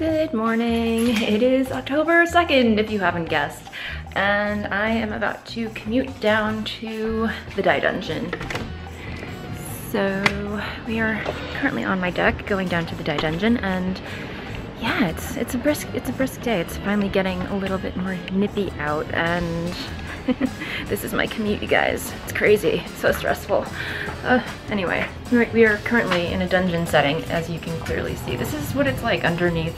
Good morning. It is October 2nd, if you haven't guessed. And I am about to commute down to the dye dungeon. So we are currently on my deck going down to the dye dungeon and yeah, it's it's a brisk it's a brisk day. It's finally getting a little bit more nippy out and this is my commute, you guys. It's crazy, it's so stressful. Uh, anyway, we are currently in a dungeon setting, as you can clearly see. This is what it's like underneath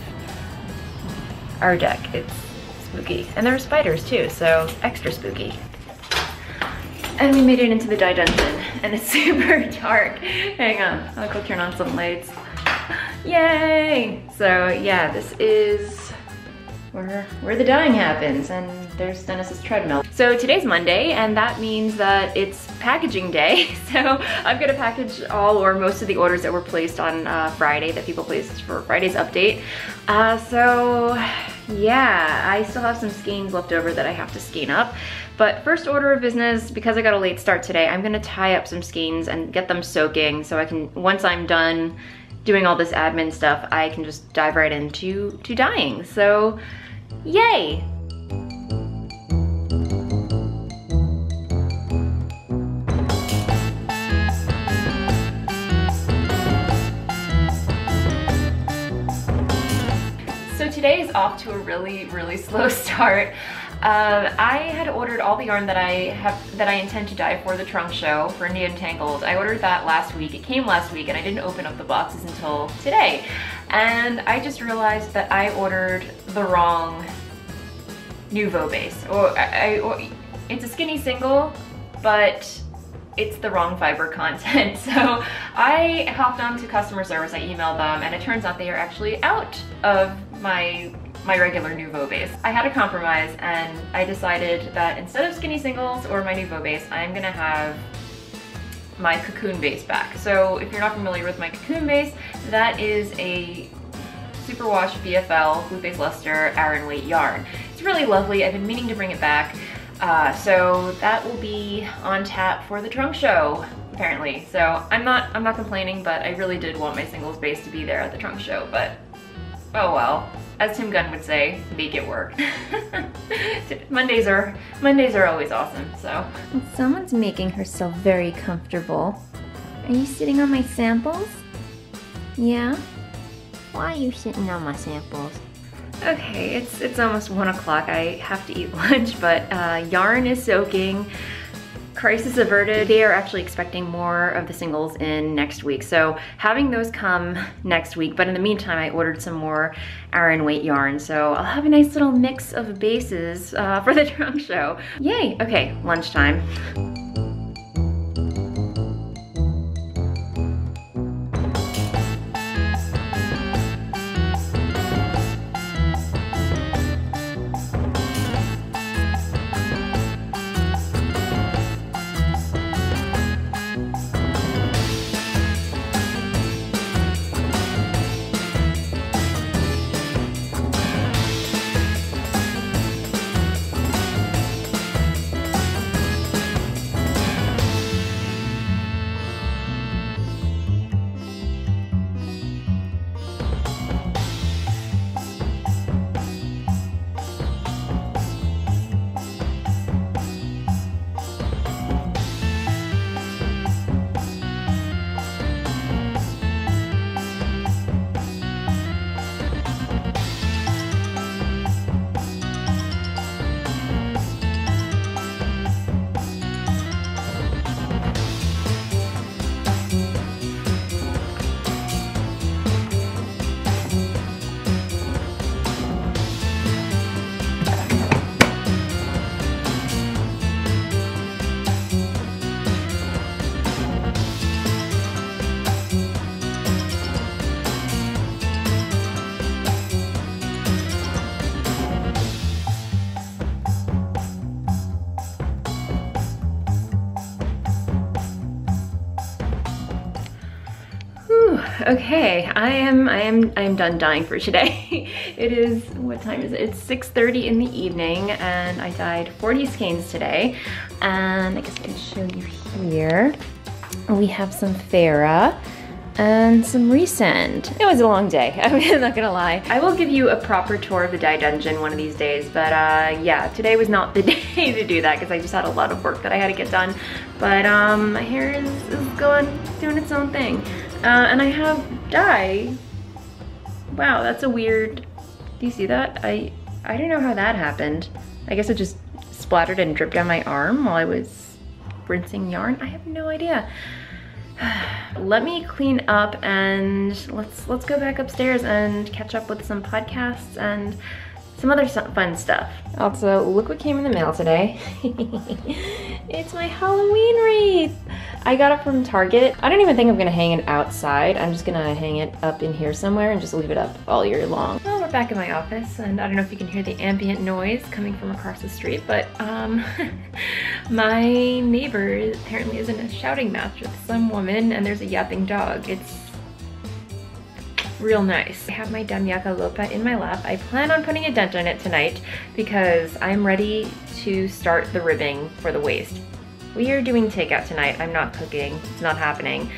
our deck. It's spooky. And there are spiders too, so extra spooky. And we made it into the dye dungeon, and it's super dark. Hang on, I'll go turn on some lights. Yay! So yeah, this is where, where the dyeing happens and there's Dennis's treadmill. So today's Monday and that means that it's packaging day. So got to package all or most of the orders that were placed on uh, Friday that people placed for Friday's update. Uh, so yeah, I still have some skeins left over that I have to skein up. But first order of business, because I got a late start today, I'm gonna tie up some skeins and get them soaking so I can, once I'm done doing all this admin stuff, I can just dive right into to dyeing. So Yay! So today is off to a really, really slow start. Um, I had ordered all the yarn that I have that I intend to dye for the trunk show for Indie Untangled. I ordered that last week. It came last week and I didn't open up the boxes until today. And I just realized that I ordered the wrong Nuvo base. Or, I, or it's a skinny single, but it's the wrong fiber content. So I hopped on to customer service, I emailed them, and it turns out they are actually out of my my regular Nouveau base. I had a compromise and I decided that instead of skinny singles or my Nouveau base, I'm gonna have my cocoon base back. So if you're not familiar with my cocoon base, that is a superwash BFL Blue Face Leicester Aran weight yarn. It's really lovely. I've been meaning to bring it back. Uh, so that will be on tap for the trunk show apparently. So I'm not I'm not complaining, but I really did want my singles base to be there at the trunk show, but oh well. As Tim Gunn would say, make it work. Mondays are Mondays are always awesome, so. Someone's making herself very comfortable. Are you sitting on my samples? Yeah? Why are you sitting on my samples? Okay, it's it's almost one o'clock. I have to eat lunch, but uh, yarn is soaking. Crisis averted. They are actually expecting more of the singles in next week. So having those come next week, but in the meantime, I ordered some more Aran weight yarn. So I'll have a nice little mix of bases uh, for the trunk show. Yay, okay, lunchtime. Okay, I am I am I am done dying for today. it is what time is it? It's 6:30 in the evening and I dyed 40 skeins today. And I guess I can show you here. We have some Farah. and some resend. It was a long day, I'm not gonna lie. I will give you a proper tour of the dye dungeon one of these days, but uh, yeah, today was not the day to do that because I just had a lot of work that I had to get done. But um, my hair is, is going, doing its own thing. Uh, and I have dye. Wow, that's a weird, do you see that? I, I don't know how that happened. I guess it just splattered and dripped down my arm while I was rinsing yarn. I have no idea. Let me clean up and let's let's go back upstairs and catch up with some podcasts and some other fun stuff. Also, look what came in the mail today. it's my Halloween wreath. I got it from Target. I don't even think I'm gonna hang it outside. I'm just gonna hang it up in here somewhere and just leave it up all year long. Well, we're back in my office and I don't know if you can hear the ambient noise coming from across the street, but um, my neighbor apparently is in a shouting match with some woman and there's a yapping dog. It's real nice. I have my Damyaka Lopa in my lap. I plan on putting a dent in it tonight because I'm ready to start the ribbing for the waist. We are doing takeout tonight. I'm not cooking, it's not happening.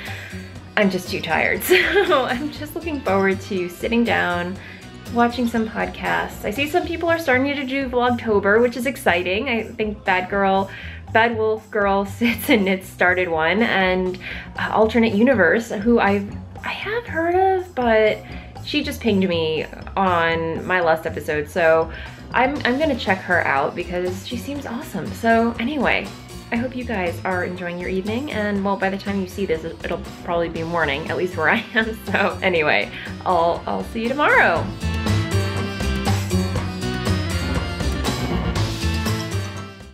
I'm just too tired. So I'm just looking forward to sitting down, watching some podcasts. I see some people are starting to do Vlogtober, which is exciting. I think Bad Girl Bad Wolf Girl Sits and Knits started one, and uh, Alternate Universe, who I've I have heard of, but she just pinged me on my last episode, so I'm, I'm gonna check her out because she seems awesome. So anyway, I hope you guys are enjoying your evening, and well, by the time you see this, it'll probably be morning, at least where I am. So anyway, I'll, I'll see you tomorrow.